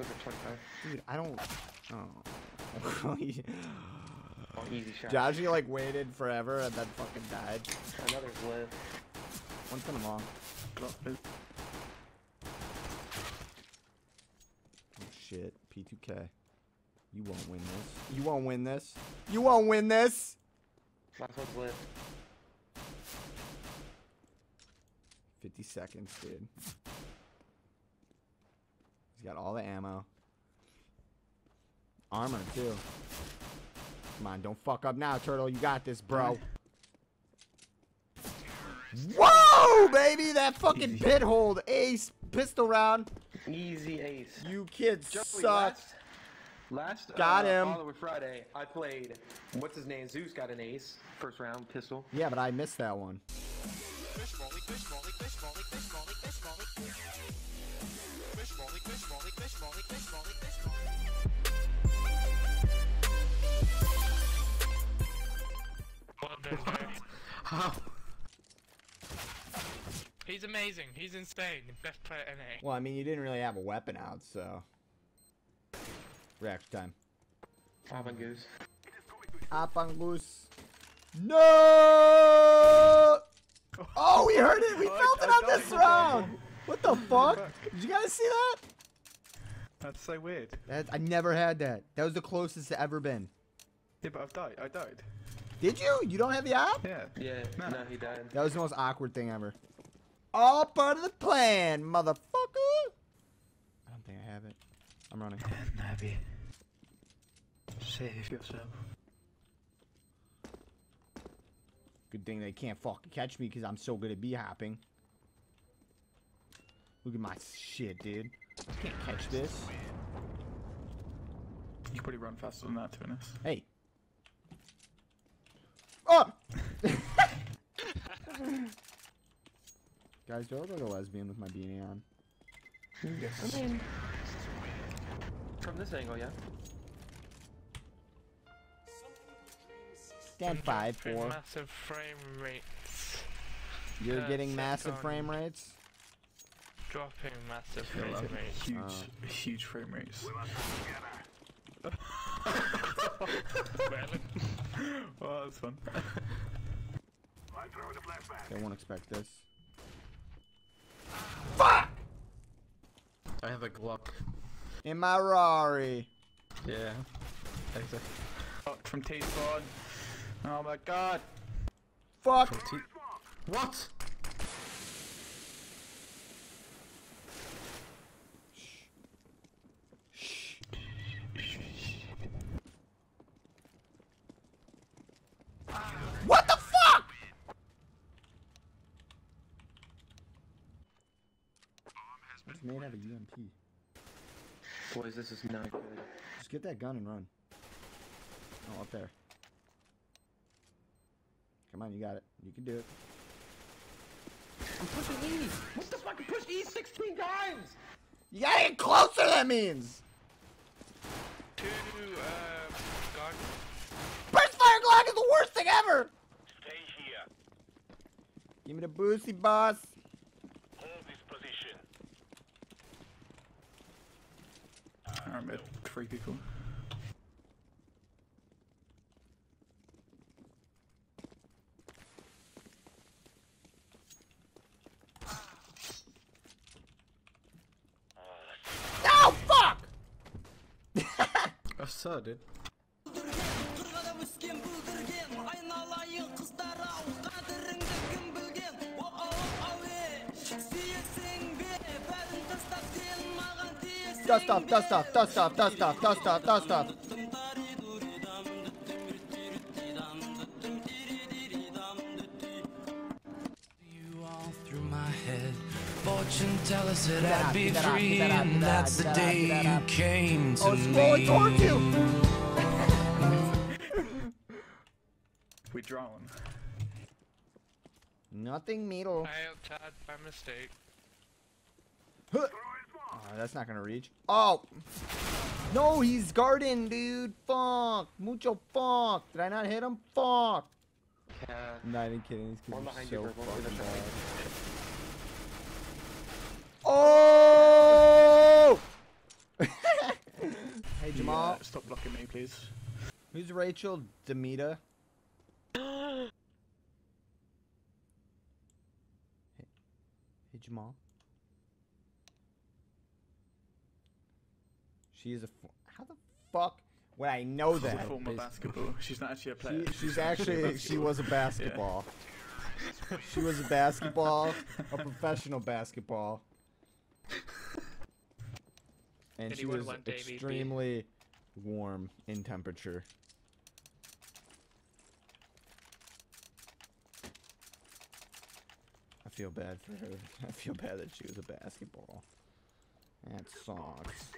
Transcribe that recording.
Those are 25. Dude, I don't. Oh. Oh, easy shot. Josh, like waited forever and then fucking died. Another live. One's coming. Drop. Oh shit. P2K. You won't win this. You won't win this. You won't win this! Last one's live. 50 seconds, dude. He's got all the ammo. Armor, too. Come on, don't fuck up now, Turtle. You got this, bro. Whoa, baby! That fucking Easy. pit hold ace pistol round. Easy ace. You kids Joey, suck. last, last Got uh, him. Halloween Friday, I played. What's his name? Zeus got an ace. First round pistol. Yeah, but I missed that one. How? He's amazing. He's insane. Best player in NA. Well, I mean, you didn't really have a weapon out, so. Reaction time. Pop and goose. Apangus. No! Oh, we heard it. We felt it on this round. What the fuck? Did you guys see that? That's so weird. that? I never had that. That was the closest it's ever been. Yeah, but I've died. I died. Did you? You don't have the app? Yeah. Yeah, No. no, he died. That was the most awkward thing ever. All part of the plan, motherfucker. I don't think I have it. I'm running. Navi. Save yourself. Good thing they can't fucking catch me because I'm so good at bee hopping. Look at my shit, dude. Can't catch this. You could probably run faster than that, to be honest. Hey. Oh! Guys, do I look like a lesbian with my beanie on? Yes. I mean, from this angle, yeah. Stand five, four. Massive frame rates. You're uh, getting massive frame rates? Dropping massive frame rates. huge, Oh. huge frame rates. Really? oh, that's fun. They won't expect this. Fuck! I have a Glock. In my Rari. Yeah. Exactly. Oh, from T spawn. Oh my god. Fuck! What? What have a UMP. Boys, this is not good. Just get that gun and run. Oh, up there. Come on, you got it. You can do it. I'm pushing E. What the fuck? I pushed E 16 times! You gotta get closer, that means! Two, uh, guard. Burst Fire Glock is the worst thing ever! Stay here. Give me the boosty, boss. Hold this position. Alright, mid. Three people. No, fuck! I saw dude. Dust off, dust off, dust off, dust off, dust off, dust off. You all through my head Fortune tell us that Get I'd out, be get out, free get out, And get out, that's the get out, day get you out. came to Oh, it's rolling towards me you! We drown. Nothing, middle. Failed Chad by mistake. Huh. Oh, that's not gonna reach. Oh! No, he's guarding, dude. Fuck. Mucho fuck. Did I not hit him? Fuck. I'm not even kidding. These One kids are behind you, so. Fucking bad. Oh! Hey Yeah, Jamal, stop blocking me, please. who's Rachel DeMita? hey, hey Jamal. She is a. F- How the fuck would I know that? She's a that? former basketball. She's not actually a player. She, she's actually she was a basketball. She was a basketball, a professional basketball. And she was want AVP? extremely warm in temperature. I feel bad for her. I feel bad that she was a basketball. That sucks.